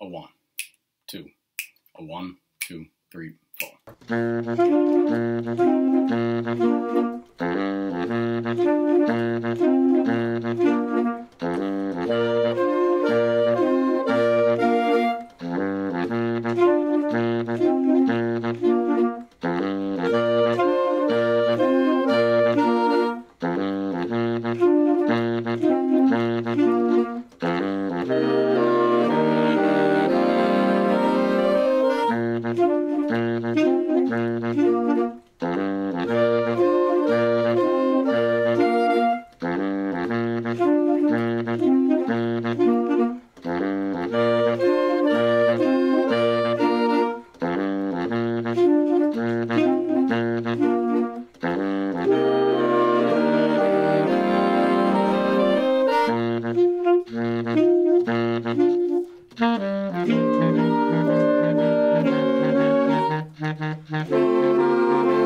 a one, two, a one, two, three, four. Música